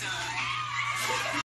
Sun.